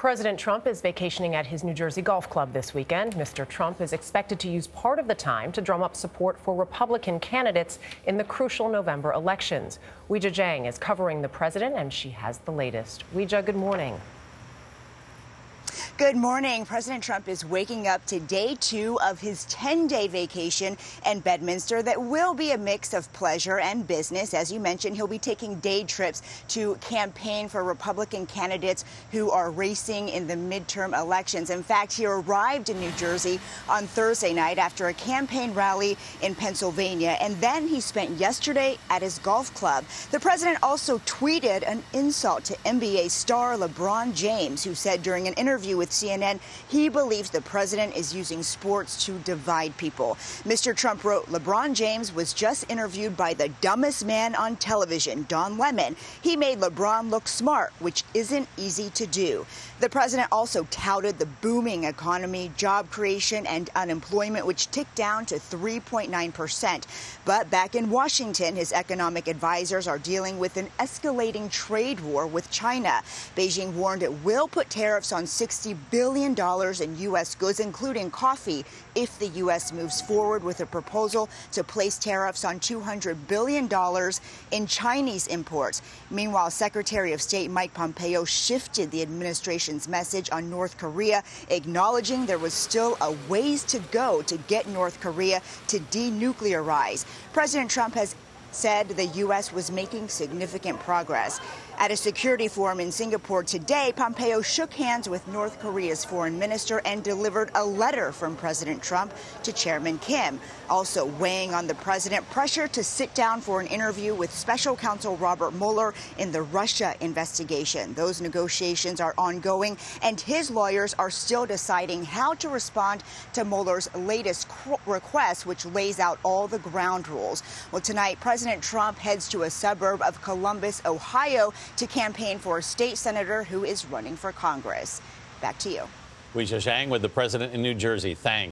President Trump is vacationing at his New Jersey golf club this weekend. Mr. Trump is expected to use part of the time to drum up support for Republican candidates in the crucial November elections. Weijia Jiang is covering the president, and she has the latest. Weijia, good morning. Good morning. President Trump is waking up to day two of his 10 day vacation in Bedminster that will be a mix of pleasure and business. As you mentioned, he'll be taking day trips to campaign for Republican candidates who are racing in the midterm elections. In fact, he arrived in New Jersey on Thursday night after a campaign rally in Pennsylvania, and then he spent yesterday at his golf club. The president also tweeted an insult to NBA star LeBron James, who said during an interview with with CNN, he believes the president is using sports to divide people. Mr. Trump wrote LeBron James was just interviewed by the dumbest man on television, Don Lemon. He made LeBron look smart, which isn't easy to do. The president also touted the booming economy, job creation, and unemployment, which ticked down to 3.9 percent. But back in Washington, his economic advisors are dealing with an escalating trade war with China. Beijing warned it will put tariffs on 60 billion in U.S. goods, including coffee, if the U.S. moves forward with a proposal to place tariffs on $200 billion in Chinese imports. Meanwhile, Secretary of State Mike Pompeo shifted the administration's message on North Korea, acknowledging there was still a ways to go to get North Korea to denuclearize. President Trump has said the U.S. was making significant progress. At a security forum in Singapore today, Pompeo shook hands with North Korea's foreign minister and delivered a letter from President Trump to Chairman Kim. Also weighing on the president, pressure to sit down for an interview with special counsel Robert Mueller in the Russia investigation. Those negotiations are ongoing, and his lawyers are still deciding how to respond to Mueller's latest request, which lays out all the ground rules. Well, tonight, President Trump heads to a suburb of Columbus, Ohio to campaign for a state senator who is running for Congress. Back to you. Weijia Jiang with the president in New Jersey. Thanks.